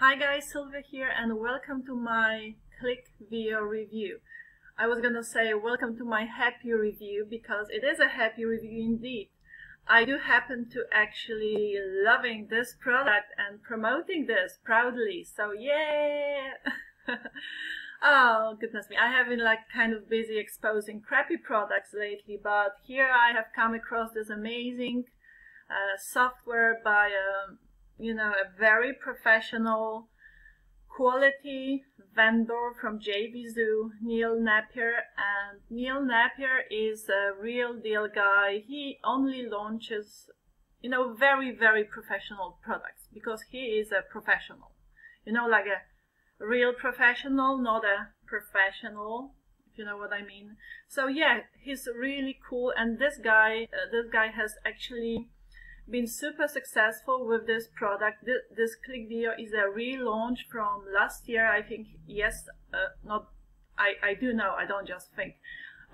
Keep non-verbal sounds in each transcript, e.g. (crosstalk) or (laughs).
Hi guys, Sylwia here and welcome to my ClickVio review. I was gonna say welcome to my happy review because it is a happy review indeed. I do happen to actually loving this product and promoting this proudly, so yeah! (laughs) oh goodness me, I have been like kind of busy exposing crappy products lately, but here I have come across this amazing uh, software by a um, you know, a very professional quality vendor from JVZoo, Neil Napier. And Neil Napier is a real deal guy. He only launches, you know, very, very professional products because he is a professional. You know, like a real professional, not a professional, if you know what I mean. So yeah, he's really cool. And this guy, uh, this guy has actually been super successful with this product. This, this ClickVio is a relaunch from last year. I think, yes, uh, not, I, I do know, I don't just think.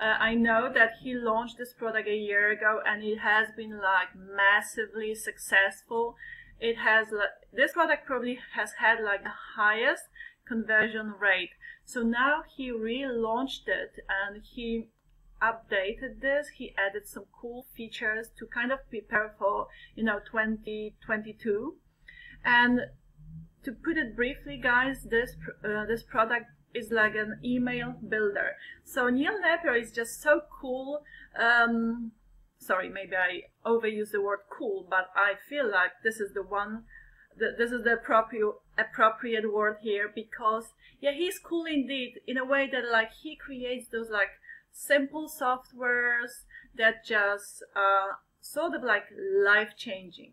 Uh, I know that he launched this product a year ago and it has been like massively successful. It has, this product probably has had like the highest conversion rate. So now he relaunched it and he updated this. He added some cool features to kind of prepare for, you know, 2022. And to put it briefly, guys, this uh, this product is like an email builder. So Neil Napier is just so cool. Um, sorry, maybe I overuse the word cool, but I feel like this is the one. this is the appropriate appropriate word here because yeah, he's cool indeed in a way that like he creates those like simple softwares that just uh, sort of like life changing.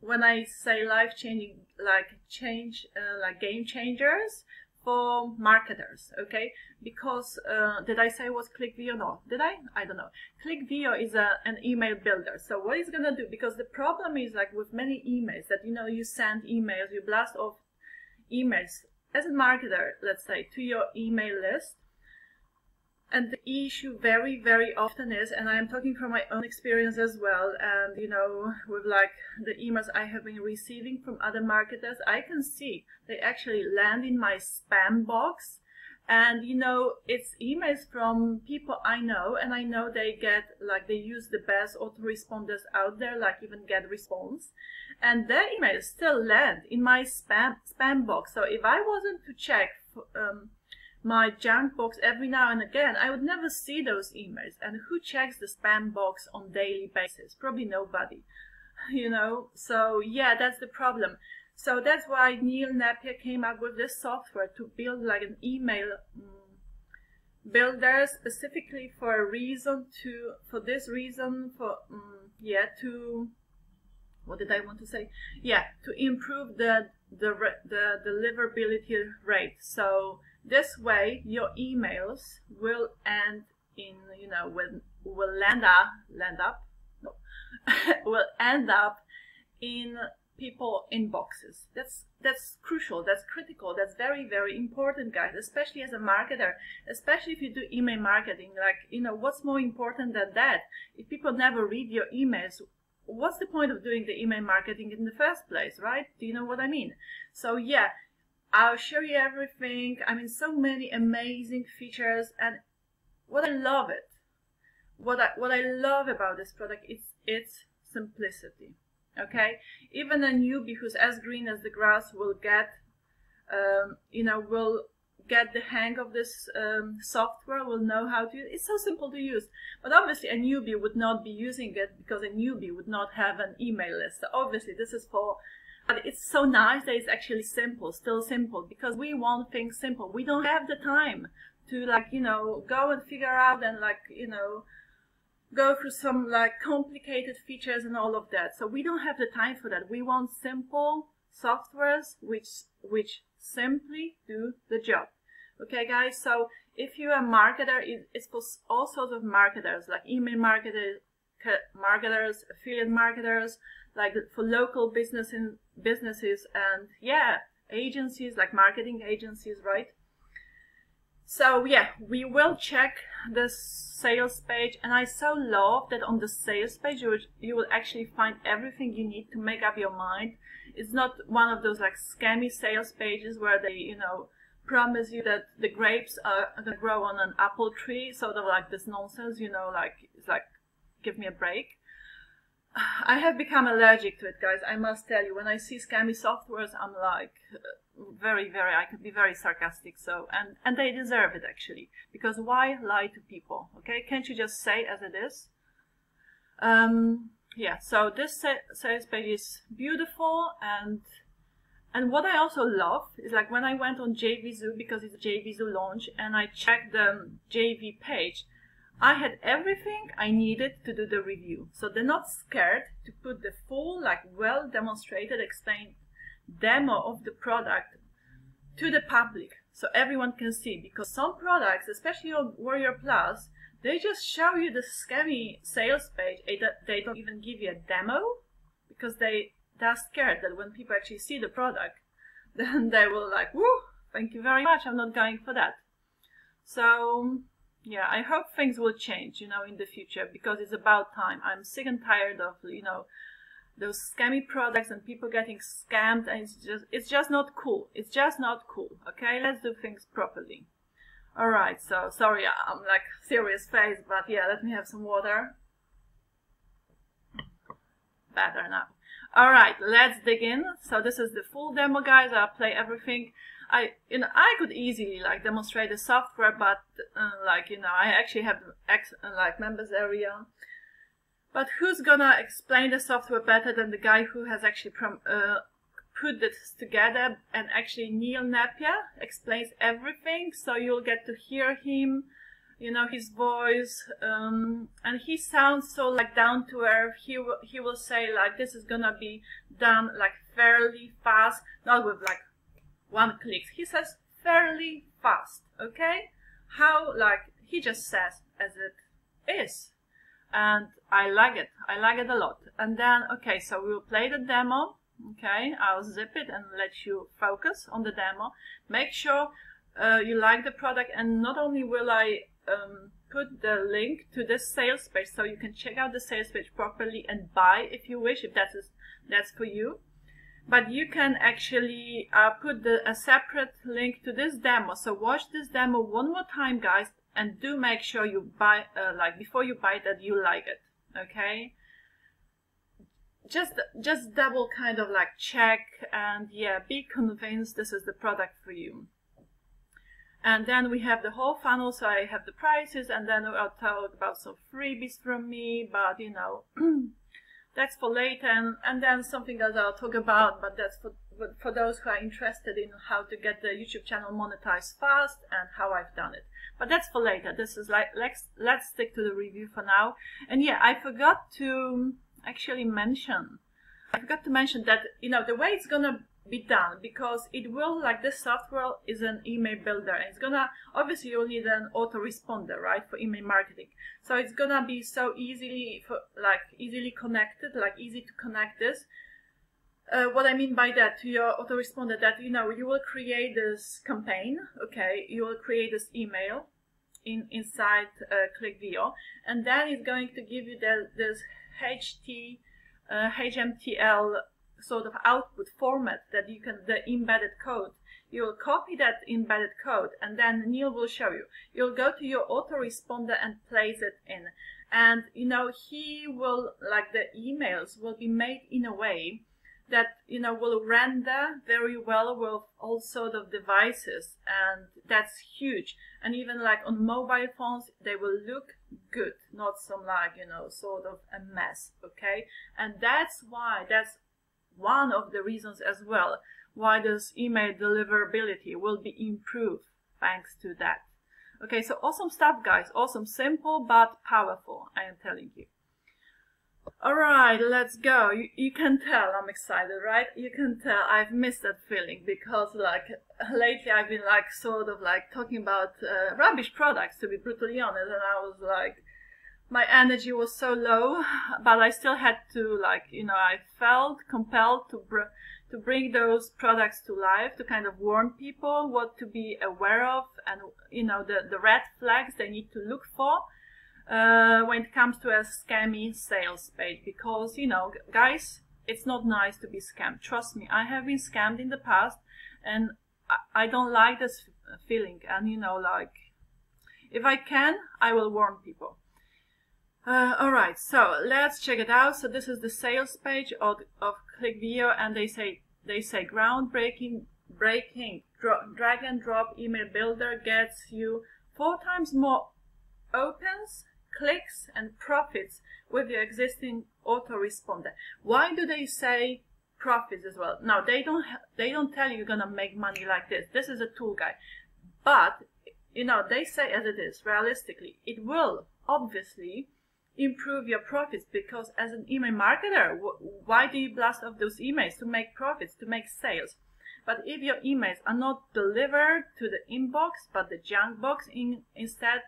When I say life changing, like change, uh, like game changers for marketers, okay? Because uh, did I say was ClickVio? No, did I? I don't know. ClickVio is a, an email builder. So what it's gonna do? Because the problem is like with many emails that you know you send emails, you blast off emails as a marketer, let's say, to your email list and the issue very, very often is, and I'm talking from my own experience as well, and you know, with like the emails I have been receiving from other marketers, I can see they actually land in my spam box. And you know, it's emails from people I know, and I know they get like they use the best autoresponders out there, like even GetResponse. and their emails still land in my spam spam box. So if I wasn't to check um, my junk box every now and again, I would never see those emails. And who checks the spam box on daily basis? Probably nobody, (laughs) you know? So yeah, that's the problem. So that's why Neil Napier came up with this software to build like an email um, builder specifically for a reason to, for this reason, for, um, yeah, to, what did I want to say? Yeah, to improve the, the, the deliverability rate. So this way, your emails will end in, you know, will, will land up, land up, no, (laughs) will end up in people inboxes. That's that's crucial. That's critical. That's very very important, guys. Especially as a marketer, especially if you do email marketing. Like you know, what's more important than that? If people never read your emails, what's the point of doing the email marketing in the first place, right? Do you know what I mean? So yeah, I'll show you everything. I mean, so many amazing features, and what I love it, what I what I love about this product is its simplicity. Okay, even a newbie who's as green as the grass will get, um, you know, will get the hang of this um, software, will know how to. It's so simple to use, but obviously a newbie would not be using it because a newbie would not have an email list. So obviously, this is for but it's so nice that it's actually simple, still simple, because we want things simple. We don't have the time to like, you know, go and figure out and like, you know, go through some like complicated features and all of that. So we don't have the time for that. We want simple softwares which which simply do the job. Okay, guys. So if you're a marketer, it's for all sorts of marketers, like email marketers, marketers, affiliate marketers, like for local business in businesses and yeah, agencies like marketing agencies, right? So yeah, we will check the sales page and I so love that on the sales page you you will actually find everything you need to make up your mind it's not one of those like scammy sales pages where they, you know, promise you that the grapes are gonna grow on an apple tree, sort of like this nonsense, you know, like it's like give me a break. I have become allergic to it, guys. I must tell you, when I see scammy softwares, I'm like very, very. I could be very sarcastic. So, and and they deserve it actually, because why lie to people? Okay, can't you just say as it is? Um, yeah. So this sales page is beautiful, and and what I also love is like when I went on JVZoo because it's JVZoo launch, and I checked the JV page I had everything I needed to do the review. So they're not scared to put the full, like well demonstrated, explained demo of the product to the public so everyone can see. Because some products, especially on Warrior Plus, they just show you the scammy sales page. They don't even give you a demo because they they're scared that when people actually see the product, (laughs) then they will like, whoo, thank you very much. I'm not going for that. So yeah, I hope things will change, you know, in the future because it's about time. I'm sick and tired of, you know, those scammy products and people getting scammed and it's just it's just not cool. It's just not cool. Okay, let's do things properly. Alright, so sorry, I'm like serious face, but yeah, let me have some water. Better now. Alright, let's dig in. So this is the full demo guys, I'll play everything. I you know I could easily like demonstrate the software, but uh, like you know I actually have ex like members area. But who's gonna explain the software better than the guy who has actually uh, put this together? And actually Neil Napier explains everything, so you'll get to hear him, you know his voice, um, and he sounds so like down to earth. He he will say like this is gonna be done like fairly fast, not with like one click. He says fairly fast, okay? How, like, he just says as it is. And I like it. I like it a lot. And then, okay, so we'll play the demo. Okay, I'll zip it and let you focus on the demo. Make sure uh, you like the product and not only will I um, put the link to this sales page so you can check out the sales page properly and buy if you wish, if that's, that's for you but you can actually uh, put the, a separate link to this demo. So watch this demo one more time, guys, and do make sure you buy, uh, like before you buy that you like it, okay? Just, just double kind of like check and yeah, be convinced this is the product for you. And then we have the whole funnel, so I have the prices, and then I'll talk about some freebies from me, but you know, (clears throat) that's for later and, and then something else I'll talk about but that's for for those who are interested in how to get the YouTube channel monetized fast and how I've done it. But that's for later. This is like let's let's stick to the review for now. And yeah, I forgot to actually mention I forgot to mention that you know the way it's gonna be done because it will like this software is an email builder and it's gonna obviously you'll need an autoresponder right for email marketing. So it's gonna be so easily for like easily connected like easy to connect this. Uh, what I mean by that to your autoresponder that you know you will create this campaign okay? You will create this email in inside uh, ClickVio and then it's going to give you the, this HT uh, HMTL sort of output format that you can, the embedded code. You'll copy that embedded code and then Neil will show you. You'll go to your autoresponder and place it in. And, you know, he will, like the emails will be made in a way that, you know, will render very well with all sort of devices. And that's huge. And even like on mobile phones, they will look good, not some like, you know, sort of a mess. Okay. And that's why, that's one of the reasons as well why this email deliverability will be improved thanks to that. Okay, so awesome stuff, guys. Awesome, simple but powerful, I am telling you. Alright, let's go. You, you, can tell I'm excited, right? You can tell I've missed that feeling because like lately I've been like sort of like talking about uh, rubbish products to be brutally honest and I was like my energy was so low, but I still had to like, you know, I felt compelled to br- to bring those products to life to kind of warn people what to be aware of and you know the the red flags they need to look for uh, when it comes to a scammy sales page because you know guys it's not nice to be scammed. Trust me, I have been scammed in the past and I, I don't like this feeling. And you know, like, if I can, I will warn people. Uh, all right, so let's check it out. So this is the sales page of, of ClickVio and they say, they say groundbreaking, breaking, dro drag and drop email builder gets you four times more opens, clicks and profits with your existing autoresponder. Why do they say profits as well? Now they don't they don't tell you you're gonna make money like this. This is a tool guide, but you know they say as it is. Realistically, it will obviously improve your profits because as an email marketer, why do you blast off those emails to make profits, to make sales? But if your emails are not delivered to the inbox but the junk box in, instead,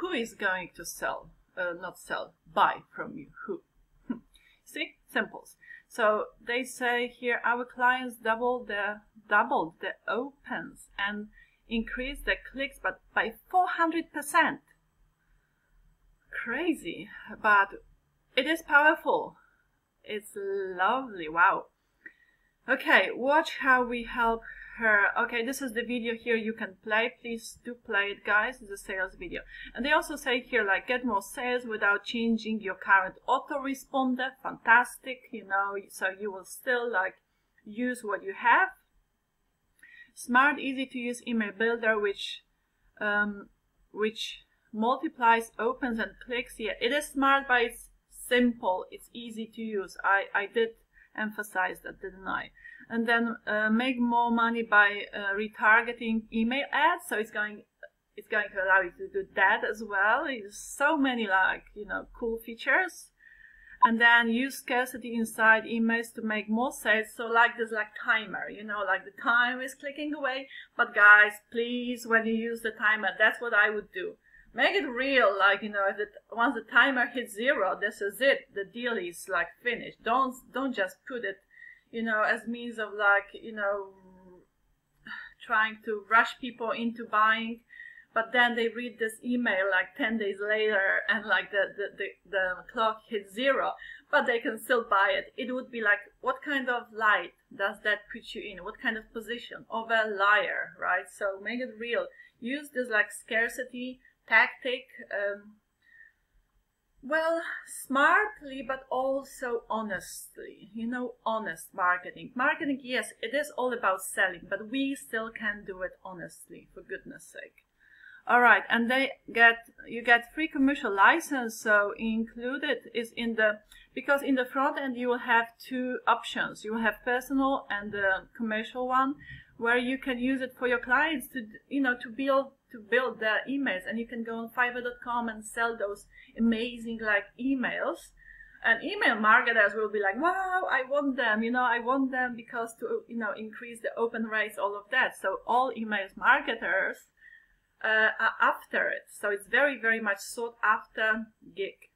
who is going to sell? Uh, not sell, buy from you. Who? (laughs) See, simples. So they say here our clients double the doubled the opens and increased the clicks, but by 400%. Crazy, but it is powerful. It's lovely. Wow. Okay, watch how we help her. Okay, this is the video here you can play. Please do play it, guys. It's a sales video. And they also say here, like, get more sales without changing your current autoresponder. Fantastic, you know, so you will still, like, use what you have. Smart, easy to use email builder, which, um, which multiplies opens and clicks. Yeah, it is smart, but it's simple. It's easy to use. I, I did emphasize that, didn't I? And then uh, make more money by uh, retargeting email ads. So it's going it's going to allow you to do that as well. It's so many like you know cool features. And then use scarcity inside emails to make more sales. So like this like timer, you know, like the time is clicking away. But guys, please, when you use the timer, that's what I would do make it real like you know it, once the timer hits zero this is it. The deal is like finished. Don't don't just put it you know as means of like you know trying to rush people into buying but then they read this email like 10 days later and like the, the, the, the clock hits zero but they can still buy it. It would be like what kind of light does that put you in? What kind of position? Of a liar right? So make it real. Use this like scarcity tactic um, well smartly but also honestly. You know honest marketing. Marketing yes it is all about selling but we still can do it honestly for goodness sake. All right and they get you get free commercial license so included is in the because in the front end you will have two options. You will have personal and the commercial one where you can use it for your clients to you know to build to build their emails and you can go on fiverr.com and sell those amazing like emails. And email marketers will be like wow i want them you know i want them because to you know increase the open rates all of that. So all emails marketers uh, are after it. So it's very very much sought after gig.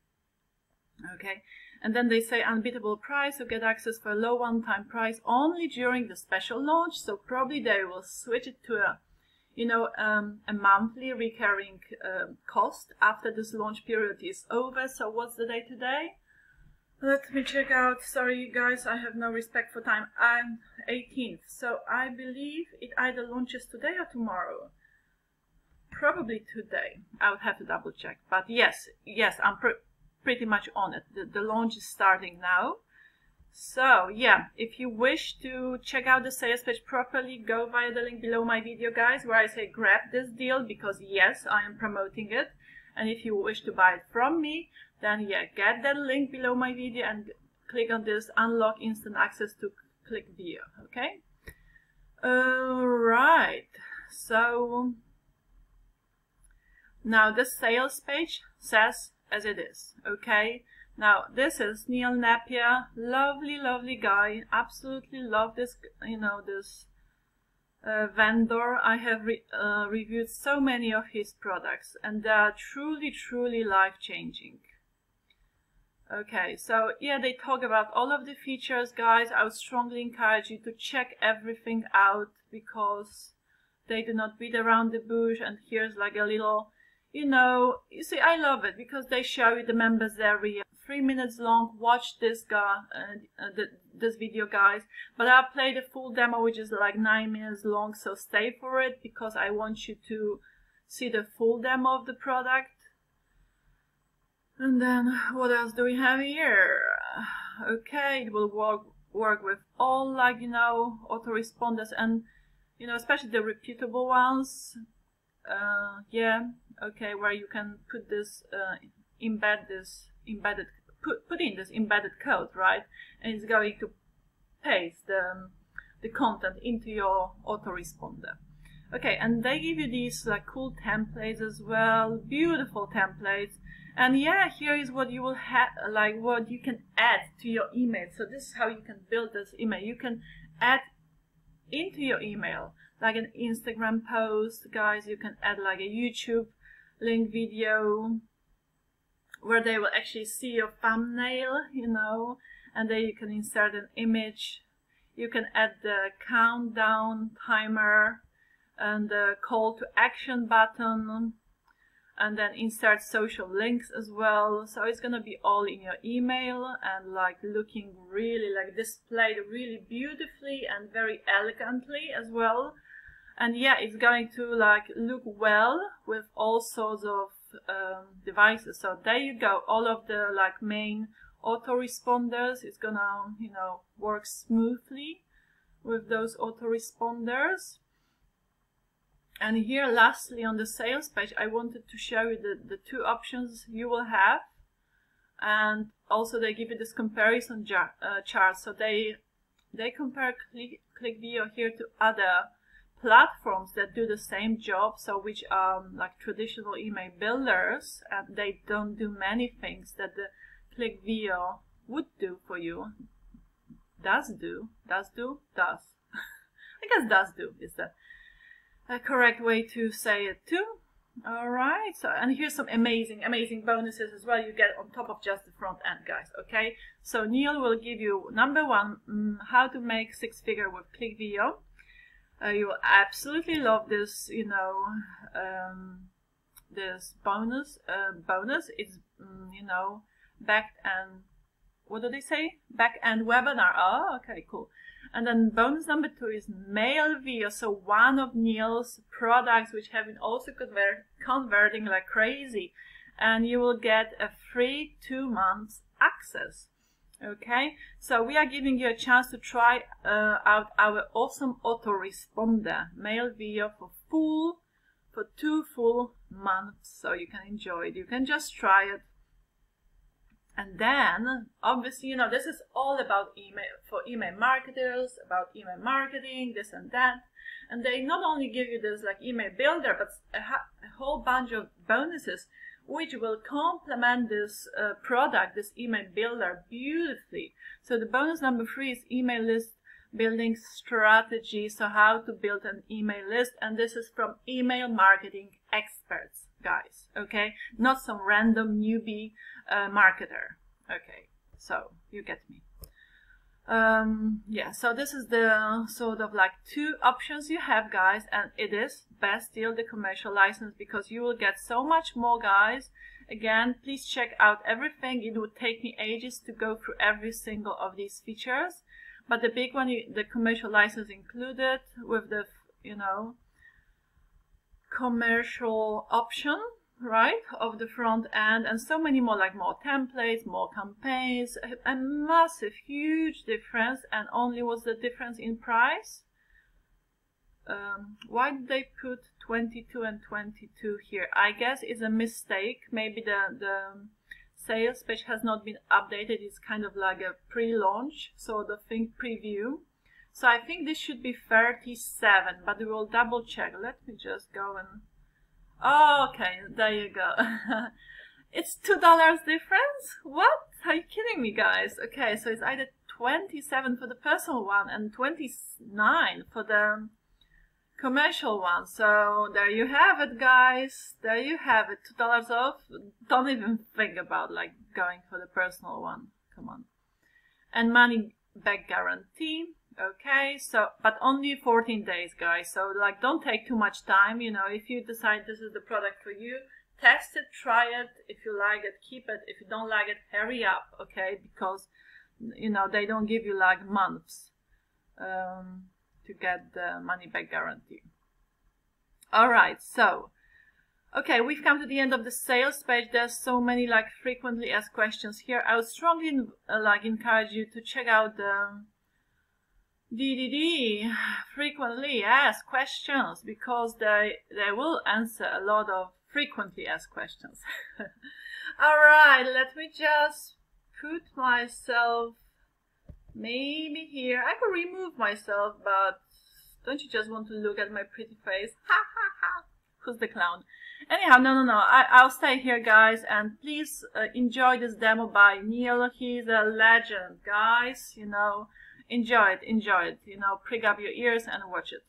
Okay? And then they say unbeatable price so get access for a low one-time price only during the special launch so probably they will switch it to a you know, um, a monthly recurring uh, cost after this launch period is over. So what's the day today? Let me check out. Sorry, guys, I have no respect for time. I'm 18th, so I believe it either launches today or tomorrow. Probably today. I would have to double check. But yes, yes, I'm pr pretty much on it. The, the launch is starting now. So yeah, if you wish to check out the sales page properly, go via the link below my video guys where I say grab this deal because yes, I am promoting it. And if you wish to buy it from me, then yeah, get that link below my video and click on this unlock instant access to ClickVio, okay? Alright, so now the sales page says as it is, okay? Now, this is Neil Napier. Lovely, lovely guy. Absolutely love this, you know, this uh, vendor. I have re uh, reviewed so many of his products and they are truly, truly life-changing. Okay, so yeah, they talk about all of the features, guys. I would strongly encourage you to check everything out because they do not beat around the bush. And here's like a little you know, you see, I love it because they show you the members area. Three minutes long. Watch this guy, uh, uh, the, this video, guys. But I'll play the full demo, which is like nine minutes long. So stay for it because I want you to see the full demo of the product. And then what else do we have here? Okay, it will work work with all like you know autoresponders and you know especially the reputable ones. Uh, yeah, okay, where you can put this uh, embed this embedded put put in this embedded code, right? And it's going to paste the um, the content into your autoresponder. Okay, and they give you these like cool templates as well, beautiful templates. And yeah, here is what you will have, like what you can add to your email. So this is how you can build this email. You can add into your email, like an Instagram post, guys. You can add like a YouTube link video where they will actually see your thumbnail, you know, and then you can insert an image. You can add the countdown timer and the call to action button and then insert social links as well so it's gonna be all in your email and like looking really like displayed really beautifully and very elegantly as well and yeah it's going to like look well with all sorts of um, devices. So there you go. All of the like main autoresponders is gonna you know work smoothly with those autoresponders. And here lastly on the sales page I wanted to show you the, the two options you will have. And also they give you this comparison jar, uh, chart. So they they compare Click, ClickVio here to other platforms that do the same job so which are like traditional email builders and they don't do many things that the ClickVio would do for you does do does do does (laughs) I guess does do is that a correct way to say it too. Alright, so and here's some amazing, amazing bonuses as well you get on top of just the front end, guys, okay? So Neil will give you, number one, mm, how to make six figure with ClickVio. Uh, you will absolutely love this, you know, um, this bonus, uh, bonus. It's, mm, you know, back and, what do they say? Back end webinar. Oh, okay, cool. And then bonus number two is Mailvio, so one of Neil's products which have been also convert, converting like crazy. And you will get a free two months access. Okay, so we are giving you a chance to try uh, out our awesome autoresponder Mailvio for full, for two full months. So you can enjoy it. You can just try it and then, obviously, you know, this is all about email for email marketers, about email marketing, this and that. And they not only give you this like email builder, but a, a whole bunch of bonuses which will complement this uh, product, this email builder beautifully. So the bonus number three is email list building strategy. So how to build an email list. And this is from email marketing experts, guys. Okay. Not some random newbie uh, marketer. Okay, so you get me. Um, yeah, so this is the sort of like two options you have, guys, and it is best deal the commercial license because you will get so much more, guys. Again, please check out everything. It would take me ages to go through every single of these features, but the big one, the commercial license included with the, you know, commercial option right of the front end and so many more like more templates more campaigns a massive huge difference and only was the difference in price um, why did they put 22 and 22 here? I guess it's a mistake. Maybe the the sales page has not been updated. It's kind of like a pre-launch sort of thing preview. So I think this should be 37 but we will double check. Let me just go and Oh, okay, there you go. (laughs) it's two dollars difference? What? Are you kidding me, guys? Okay, so it's either 27 for the personal one and 29 for the commercial one. So there you have it, guys. There you have it. Two dollars off. Don't even think about like going for the personal one. Come on. And money back guarantee okay so but only 14 days guys so like don't take too much time you know if you decide this is the product for you test it, try it. If you like it, keep it. If you don't like it, hurry up, okay? Because you know they don't give you like months um, to get the money back guarantee. All right, so okay, we've come to the end of the sales page. There's so many like frequently asked questions here. I would strongly uh, like encourage you to check out the DDD frequently asked questions because they they will answer a lot of frequently asked questions. (laughs) All right, let me just put myself maybe here. I could remove myself, but don't you just want to look at my pretty face? Ha ha ha. Who's the clown? Anyhow, no, no, no. I, I'll stay here, guys, and please uh, enjoy this demo by Neil. He's a legend, guys. You know, enjoy it, enjoy it. You know, prick up your ears and watch it.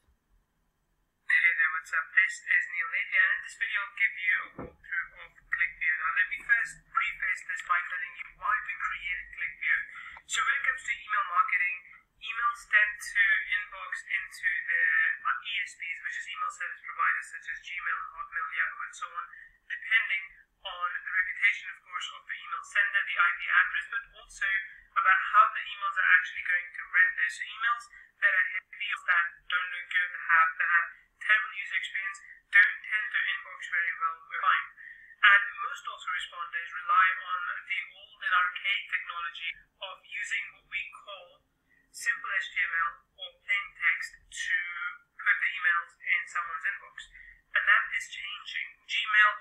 Hey there, what's up? This is Neil Napier, and in this video I'll give you a walkthrough of ClickVio. Now let me first preface this by telling you why we created ClickVio. So when it comes to email marketing, emails tend to inbox into the uh, ESPs, which is email service providers such as Gmail, Hotmail, Yahoo, and so on, depending on the reputation, of course, of the email sender, the IP address, but also about how the emails are actually going to render. So emails that are heavy, that don't look good, that have, that have terrible user experience, don't tend to inbox very well with time. And most autoresponders rely on the old and archaic technology of using what we call simple HTML or plain text to put the emails in someone's inbox. And that is changing. Gmail,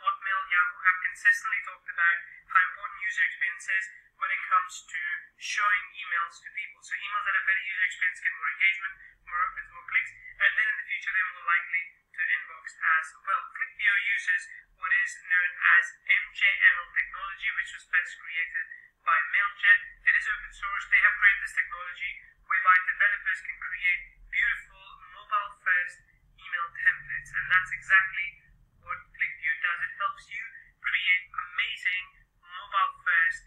Have consistently talked about how important user experience is when it comes to showing emails to people. So emails that have better user experience get more engagement, more opens, more clicks, and then in the future they're more likely to inbox as well. ClickVio uses what is known as MJML technology, which was first created by MailJet. It is open source. They have created this technology whereby developers can create beautiful mobile first email templates. And that's exactly what ClickVio does. It helps you create amazing mobile first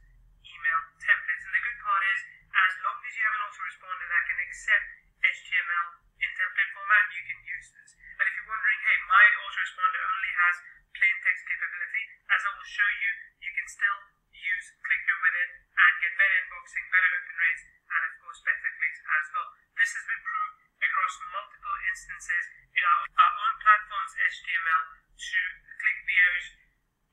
email templates. And the good part is, as long as you have an autoresponder that can accept HTML in template format, you can use this. And if you're wondering, hey, my autoresponder only has plain text capability, as I will show you, you can still use ClickVio with it and get better inboxing, better open rates, and of course better clicks as well. This has been proved across multiple instances in our, our own platform's HTML to ClickVio's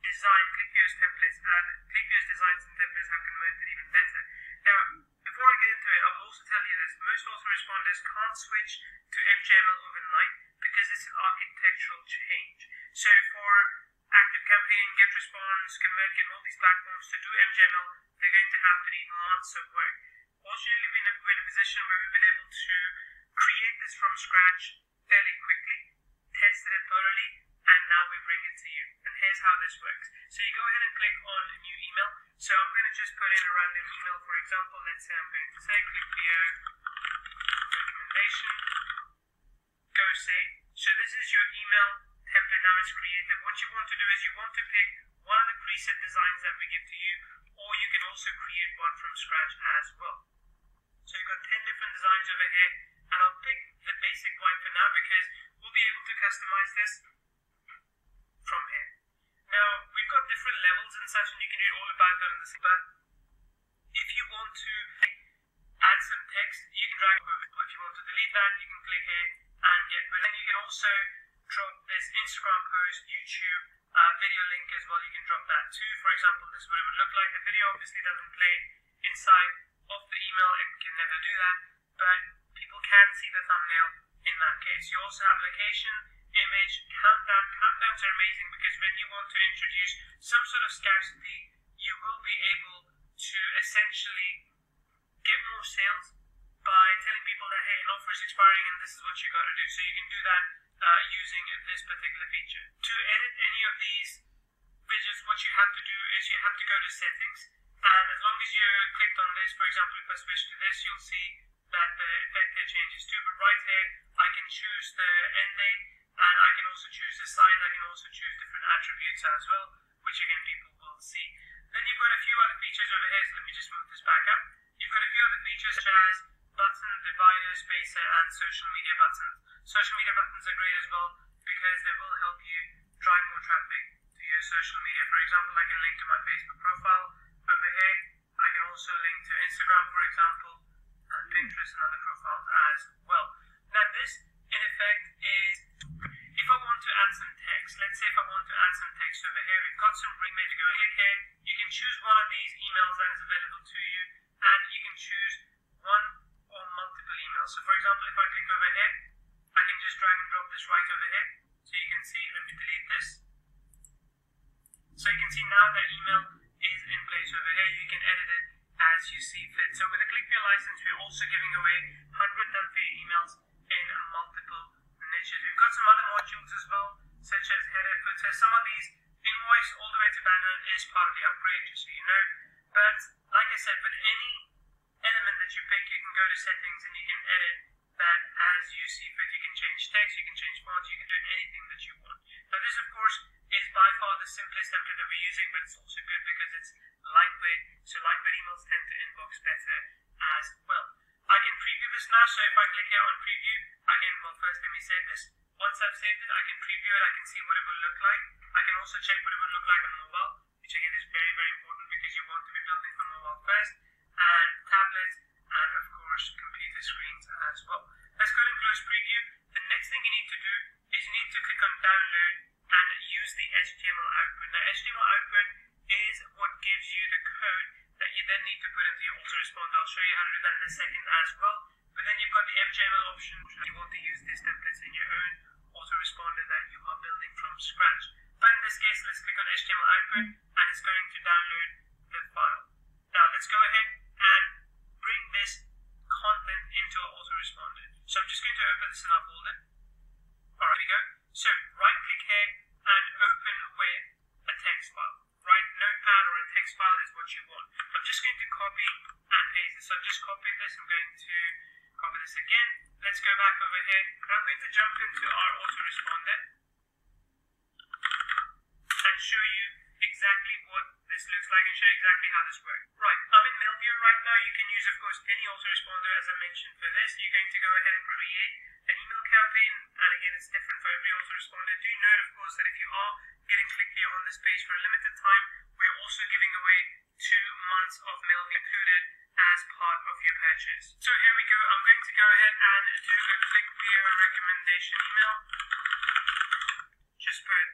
design, ClickVio's templates, and ClickVio's designs and templates have converted even better. Now, before I get into it, I will also tell you this. Most autoresponders can't switch to MJML overnight because it's an architectural change. So for Active Campaign, GetResponse, ConvertKit, all these platforms to do MJML, they're going to have to need months of work. Fortunately, we're in a, in a position where we've been able to create this from scratch fairly quickly, tested it thoroughly, and now we bring it to you. And here's how this works. So you go ahead and click on a new email. So I'm going to just put in a random email, for example. Let's say I'm going to say ClickVio Go save. So this is your email template now it's created. What you want to do is you want to pick one of the preset designs that we give to you, or you can also create one from scratch as well. So you've got 10 different designs over here, and I'll pick the basic one for now because we'll be able to customize this from here. Now, we've got different levels and such, and you can read all about that in the but if you want to add some text, you can drag over. If you want to delete that, you can click here and get rid. of it. And you can also drop this Instagram post, YouTube uh, video link as well. You can drop that too. For example, this is what it would look like. The video obviously doesn't play inside of the email. It can never do that, but people can see the thumbnail in that case. You also have location, image, countdown. Countdowns are amazing because when you want to introduce some sort of scarcity, you will be able to essentially get more sales by telling people that hey, an offer is expiring and this is what you got to do. So you can do that uh, using this particular feature. To edit any of these widgets, what you have to do is you have to go to settings, and as long as you clicked on this, for example, if I switch to this, you'll see that the effect here changes too. But right here, I can choose the end date, and I can also choose the size. I can also choose different attributes as well, which again people will see. Then you've got a few other features over here. So let me just move this back up. You've got a few other features such as button, divider, spacer, and social media buttons. Social media buttons are great as well because they will help you drive more traffic to your social media. For example, I can link to my Facebook profile over here. I can also link to Instagram, for example, and Pinterest and other profiles as well. Now, this in effect is if I want to add some text, let's say if I want to add some text over here, we've got some remade to go click here. You can choose one of these emails that is available to you, and you can choose one or multiple emails. So, for example, if I click over here, I can just drag and drop this right over here. So you can see, let me delete this. So you can see now that email is in place over here. You can edit it as you see fit. So with the ClickVio license, we're also giving away 100 done for you emails in multiple niches. We've got some other modules as well, such as header, footer. Some of these invoice all the way to banner is part of the upgrade, just so you know. But like I said, with any element that you pick, you can go to settings and you can edit that as you see fit. You can change text, you can change fonts, you can do anything that you want. Now this, of course, is by far the simplest template that we're using, but it's also good because it's lightweight, so lightweight emails tend to inbox better as well. I can preview this now, so if I click here on preview, I can, well first let me save this. Once I've saved it, I can preview it, I can see what it will look like. I can also check what it will look like on mobile, which again is very, very important because you want to be building for mobile first, and tablets, and of course computer screens as well. Let's go and close preview. The next thing you need to do is you need to click on download and use the HTML output. Now HTML output is what gives you the code that you then need to put into your autoresponder. I'll show you how to do that in a second as well. But then you've got the MJML option. You want to use these templates in your own autoresponder that you are building from scratch. But in this case, let's click on HTML output and it's going to download the file. Now let's go ahead and bring this content into our autoresponder. So I'm just going to open this in our folder. Alright, we go. So right click here and open with a text file. Right, notepad or a text file is what you want. I'm just going to copy and paste this. So I'm just copying this. I'm going to copy this again. Let's go back over here. And I'm going to jump into our autoresponder and show you exactly what this looks like and show you exactly how this works. Right, I'm in Mailvio right now. You can use, of course, any autoresponder as I mentioned for this. You're going to go ahead and create an email campaign, and again, it's different for every autoresponder. Do note, of course, that if you are getting ClickVio on this page for a limited time, we're also giving away two months of Mailvio included as part of your purchase. So here we go. I'm going to go ahead and do a ClickVio recommendation email. Just put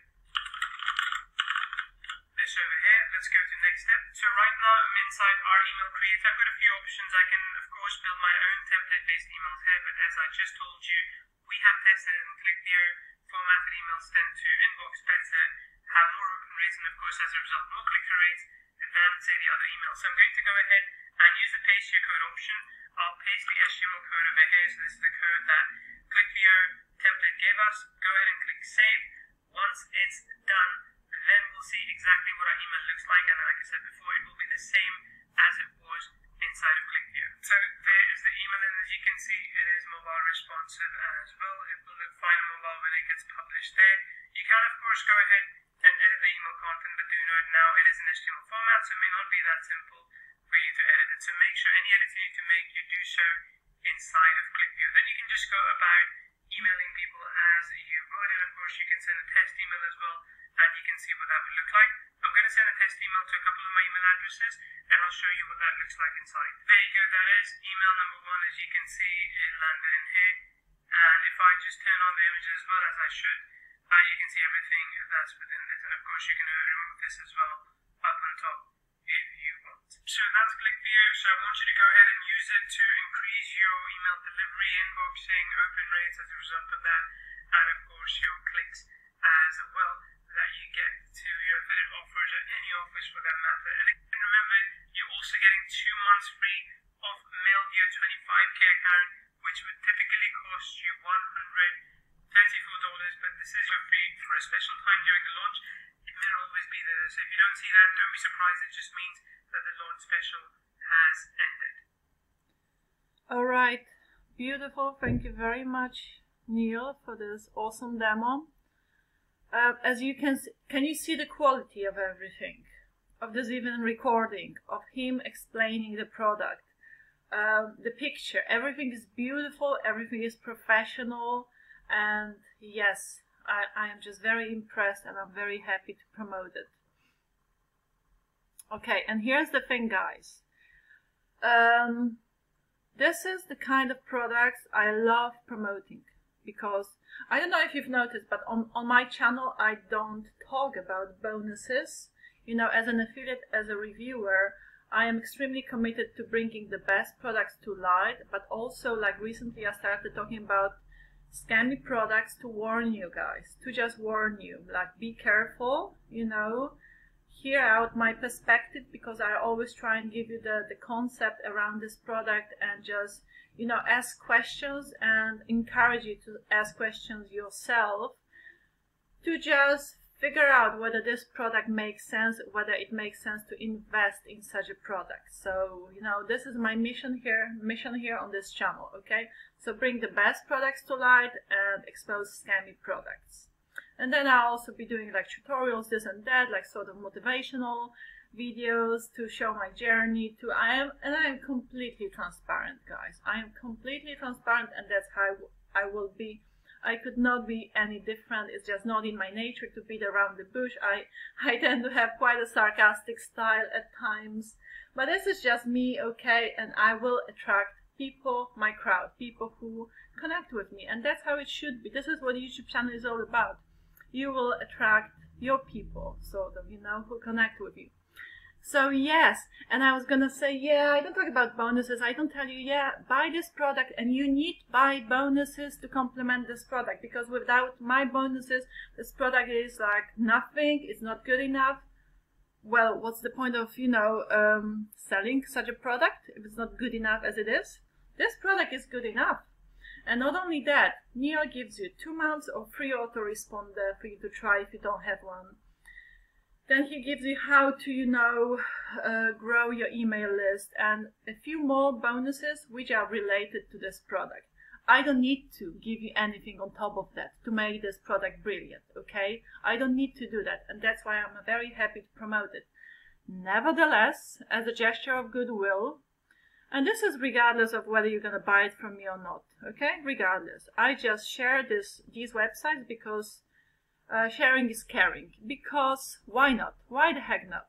this over here. Let's go to the next step. So right now I'm inside our email creator. I've got a few options. I can of course build my own template-based emails here, but as I just told you, we have tested and clicked here. formatted emails tend to inbox better, have more open rates, and of course as a result more click-through rates than say the other emails. So I'm going to go ahead and use the paste your code option. I'll paste the HTML code over here. So this is the code that ClickVio template gave us. Go ahead and click save. Once it's done, then we'll see exactly what our email looks like. And like I said before, it will be the same as it was inside of ClickVio. So there is the email, and as you can see, it is mobile responsive as well. It will look fine on mobile when it gets published there. You can, of course, go ahead and edit the email content, but do note now it is in HTML format, so it may not be that simple for you to edit it. So make sure any edits you need to make, you do so inside of ClickVio. Then you can just go about emailing people as you would, and of course you can send a test email as well, and you can see what that would look like. I'm going to send a test email to a couple of my email addresses, and I'll show like inside. There you go, that is email number one, as you can see, it landed in here. And if I just turn on the images as well as I should, uh, you can see everything that's within this. And of course you can remove this as well up on top if you want. So that's ClickVio. So I want you to go ahead and use it to increase your email delivery, inboxing, open rates as a result of that, and of course your surprised. It just means that the launch special has ended. All right, beautiful. Thank you very much, Neil, for this awesome demo. Uh, as you can see, can you see the quality of everything? Of this even recording, of him explaining the product, um, the picture, everything is beautiful, everything is professional, and yes, I, I am just very impressed and I'm very happy to promote it. Okay, and here's the thing, guys. Um, this is the kind of products I love promoting because I don't know if you've noticed, but on, on my channel, I don't talk about bonuses. You know, as an affiliate, as a reviewer, I am extremely committed to bringing the best products to light, but also, like recently, I started talking about scammy products to warn you guys, to just warn you, like be careful, you know, hear out my perspective because I always try and give you the, the concept around this product and just, you know, ask questions and encourage you to ask questions yourself to just figure out whether this product makes sense, whether it makes sense to invest in such a product. So, you know, this is my mission here, mission here on this channel, okay? So bring the best products to light and expose scammy products. And then I'll also be doing like tutorials, this and that, like sort of motivational videos to show my journey to I am and I am completely transparent guys. I am completely transparent and that's how I will be. I could not be any different. It's just not in my nature to beat around the bush. I (laughs) I tend to have quite a sarcastic style at times. But this is just me okay? And I will attract people my crowd people who connect with me. And that's how it should be. This is what YouTube channel is all about you will attract your people, sort of, you know, who connect with you. So yes, and I was gonna say, yeah, I don't talk about bonuses. I don't tell you, yeah, buy this product and you need buy bonuses to complement this product because without my bonuses, this product is like nothing. It's not good enough. Well, what's the point of, you know, um, selling such a product if it's not good enough as it is? This product is good enough. And not only that, Neil gives you two months of free autoresponder for you to try if you don't have one. Then he gives you how to, you know, uh, grow your email list and a few more bonuses which are related to this product. I don't need to give you anything on top of that to make this product brilliant, okay? I don't need to do that, and that's why I'm very happy to promote it. Nevertheless, as a gesture of goodwill, and this is regardless of whether you're going to buy it from me or not. Okay, regardless. I just share this these websites because uh, sharing is caring. Because why not? Why the heck not?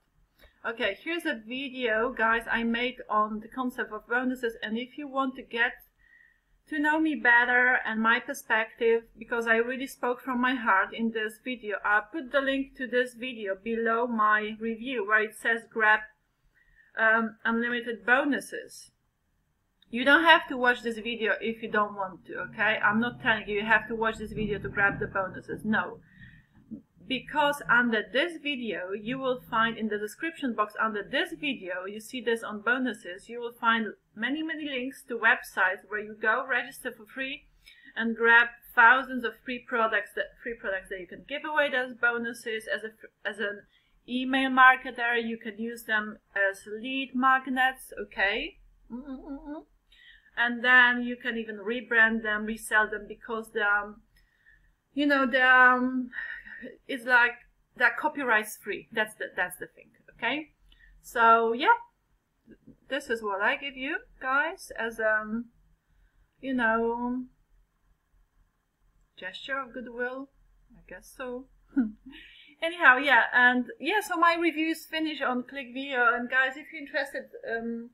Okay, here's a video, guys, I made on the concept of bonuses. And if you want to get to know me better and my perspective, because I really spoke from my heart in this video, I'll put the link to this video below my review where it says grab um, unlimited bonuses. You don't have to watch this video if you don't want to, okay? I'm not telling you you have to watch this video to grab the bonuses. No. Because under this video, you will find in the description box under this video, you see this on bonuses, you will find many, many links to websites where you go register for free and grab thousands of free products that free products that you can give away as bonuses as a as an email marketer you can use them as lead magnets okay? Mm -mm and then you can even rebrand them resell them because the um, you know the um, it's like they're copyrights free. That's the that's the thing okay? So yeah. This is what i give you guys as um you know gesture of goodwill i guess so (laughs) anyhow yeah and yeah so my reviews finish on ClickVio and guys if you're interested um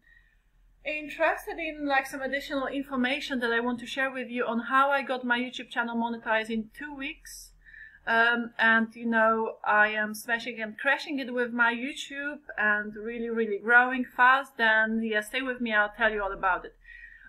interested in like some additional information that I want to share with you on how I got my YouTube channel monetized in two weeks um, and you know I am smashing and crashing it with my YouTube and really really growing fast then yeah stay with me I'll tell you all about it.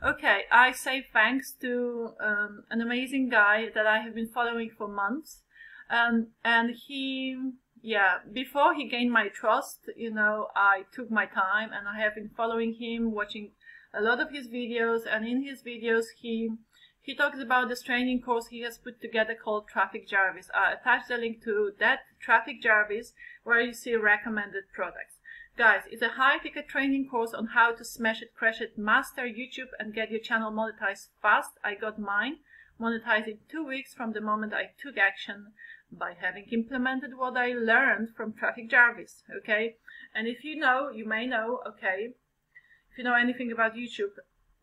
Okay I say thanks to um, an amazing guy that I have been following for months um, and he yeah before he gained my trust you know i took my time and i have been following him watching a lot of his videos and in his videos he he talks about this training course he has put together called Traffic Jarvis. I attached the link to that Traffic Jarvis where you see recommended products. Guys, it's a high ticket training course on how to smash it, crash it, master YouTube and get your channel monetized fast. I got mine monetized in two weeks from the moment I took action by having implemented what I learned from Traffic Jarvis, okay? And if you know, you may know, okay, if you know anything about YouTube,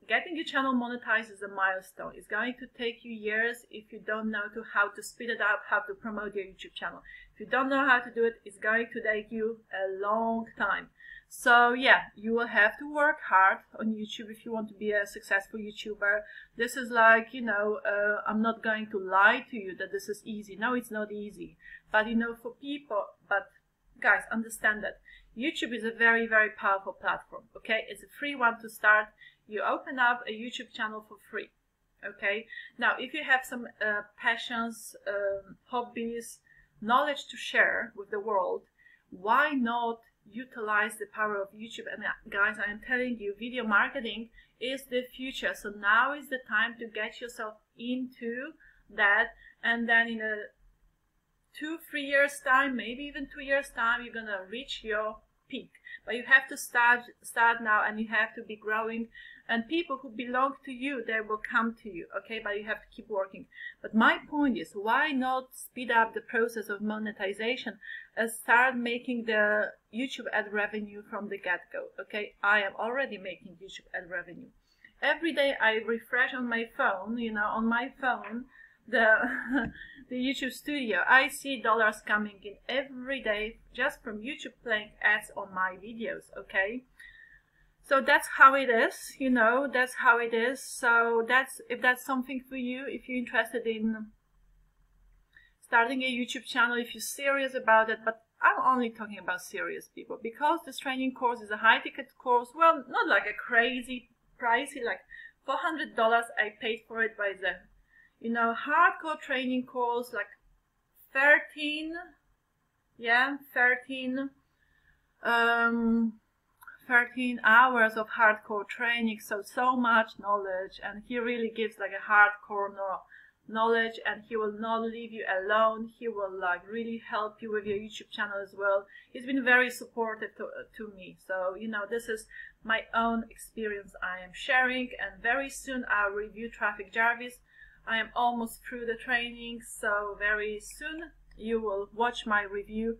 getting your channel monetized is a milestone. It's going to take you years if you don't know to how to speed it up, how to promote your YouTube channel. If you don't know how to do it, it's going to take you a long time. So yeah, you will have to work hard on YouTube if you want to be a successful YouTuber. This is like, you know, uh, I'm not going to lie to you that this is easy. No, it's not easy. But you know, for people, but guys, understand that YouTube is a very, very powerful platform. Okay, it's a free one to start. You open up a YouTube channel for free. Okay, now if you have some uh, passions, um, hobbies, knowledge to share with the world, why not utilize the power of YouTube. And uh, guys, I am telling you, video marketing is the future. So now is the time to get yourself into that. And then in a two, three years time, maybe even two years time, you're going to reach your peak. But you have to start, start now and you have to be growing and people who belong to you they will come to you okay? But you have to keep working. But my point is why not speed up the process of monetization and start making the youtube ad revenue from the get-go okay? I am already making youtube ad revenue. Every day i refresh on my phone you know on my phone the (laughs) the youtube studio. I see dollars coming in every day just from youtube playing ads on my videos okay so that's how it is you know that's how it is. So that's if that's something for you if you're interested in starting a youtube channel if you're serious about it but i'm only talking about serious people because this training course is a high ticket course. Well not like a crazy pricey like $400 i paid for it by the you know hardcore training course like 13 yeah 13 um 13 hours of hardcore training, so so much knowledge, and he really gives like a hardcore no, knowledge, and he will not leave you alone. He will like really help you with your YouTube channel as well. He's been very supportive to, to me, so you know this is my own experience I am sharing, and very soon I'll review Traffic Jarvis. I am almost through the training, so very soon you will watch my review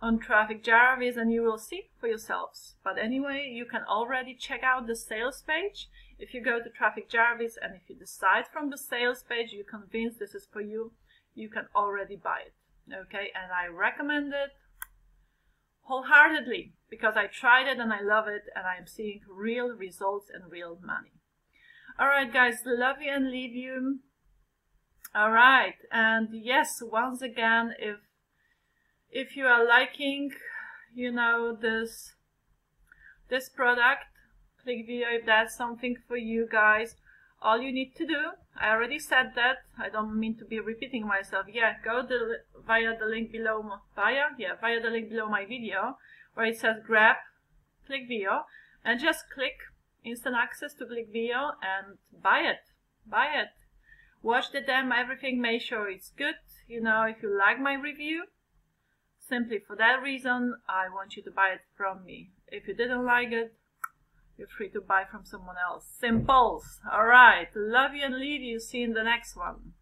on Traffic Jarvis and you will see for yourselves. But anyway, you can already check out the sales page. If you go to Traffic Jarvis and if you decide from the sales page you're convinced this is for you, you can already buy it. Okay, and I recommend it wholeheartedly because I tried it and I love it and I am seeing real results and real money. Alright guys, love you and leave you. Alright, and yes, once again, if if you are liking you know this this product ClickVio if that's something for you guys. All you need to do I already said that I don't mean to be repeating myself yeah go the, via the link below via yeah via the link below my video where it says grab ClickVio and just click instant access to ClickVio and buy it buy it. Watch the demo everything make sure it's good you know if you like my review Simply for that reason, I want you to buy it from me. If you didn't like it, you're free to buy from someone else. Simples. Alright. Love you and leave you. See you in the next one.